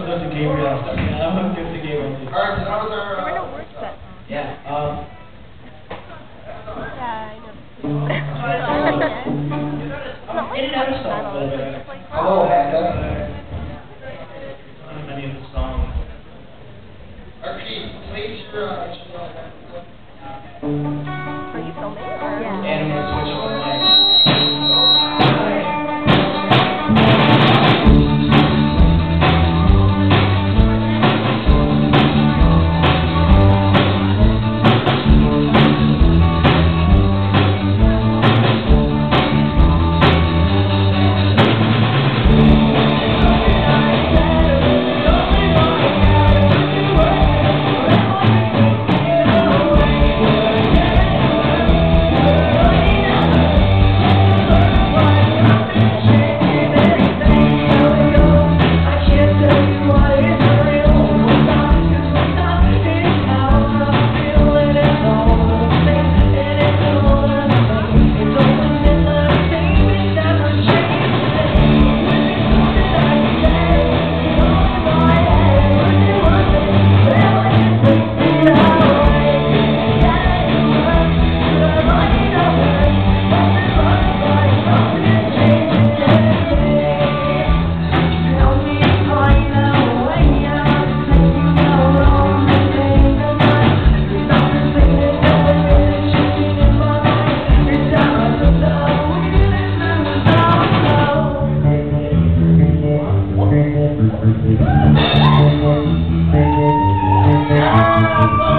going to Gabriel. Yeah, to Gabriel. Alright, so that was our... Uh, there were no uh, words that time. Yeah. Um, Oh,